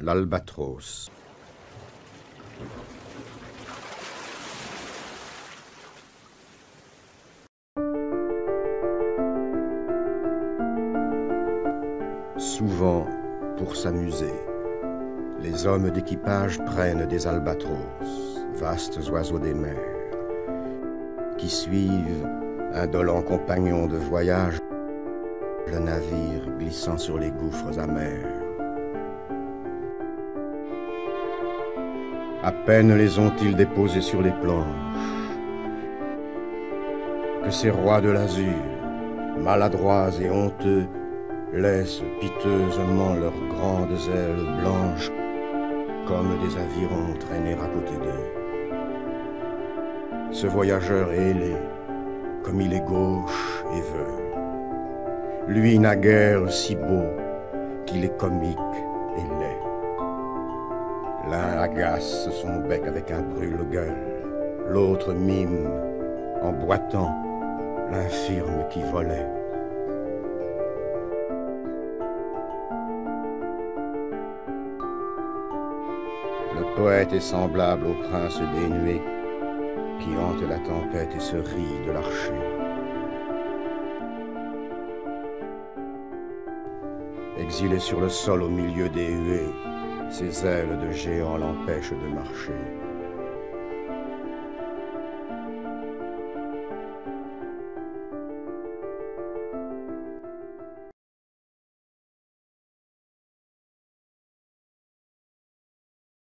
L'Albatros. Souvent, pour s'amuser, les hommes d'équipage prennent des albatros, vastes oiseaux des mers, qui suivent, indolents compagnons de voyage, le navire glissant sur les gouffres amers. À peine les ont-ils déposés sur les planches que ces rois de l'azur, maladroits et honteux, laissent piteusement leurs grandes ailes blanches comme des avirons traîner à côté d'eux. Ce voyageur est ailé, comme il est gauche et veut. Lui naguère si beau qu'il est comique et laid. L'un agace son bec avec un brûle-gueule, l'autre mime en boitant l'infirme qui volait. Le poète est semblable au prince dénué qui hante la tempête et se rit de l'archer. Exilé sur le sol au milieu des huées, ses ailes de géant l'empêchent de marcher.